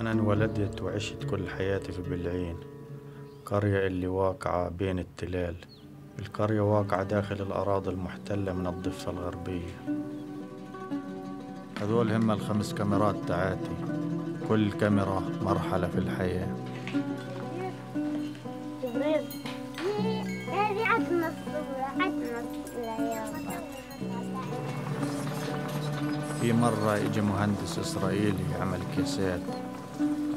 أنا انولدت وعشت كل حياتي في بلعين قرية اللي واقعة بين التلال. القرية واقعة داخل الأراضي المحتلة من الضفة الغربية. هذول هم الخمس كاميرات تاعاتي. كل كاميرا مرحلة في الحياة. في مرة إجا مهندس إسرائيلي عمل كيسات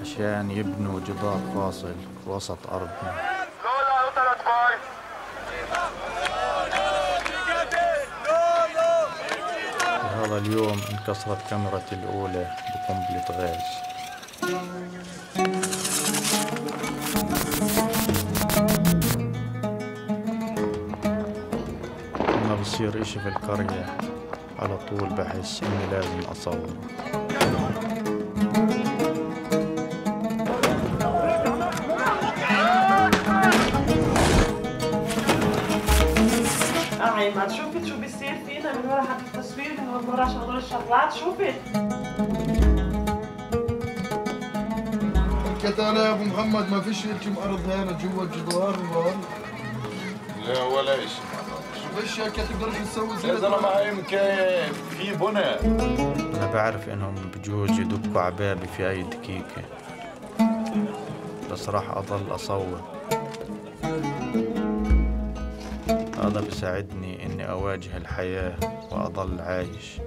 عشان يبنوا جدار فاصل وسط أرضنا. هذا اليوم انكسرت كاميرتي الأولى بقنبلة غاز. لما بصير إشي في القرية. على طول بحس إني لازم أصور آه عماد شوفت شو بيصير فينا من ورا حق التصوير من ورا شغل الشغلات شوفت حكيت أنا يا أبو محمد ما فيش هيك مأرض هنا جوا الجدار وهون لا ولا شيء ما فيش هيك تقدرش تسوي زي يا زلمة يمكن في بنى. أنا بعرف إنهم بجوز يدقوا عبابي في أي دقيقة. بس راح أضل أصور. هذا بيساعدني إني أواجه الحياة وأضل عايش.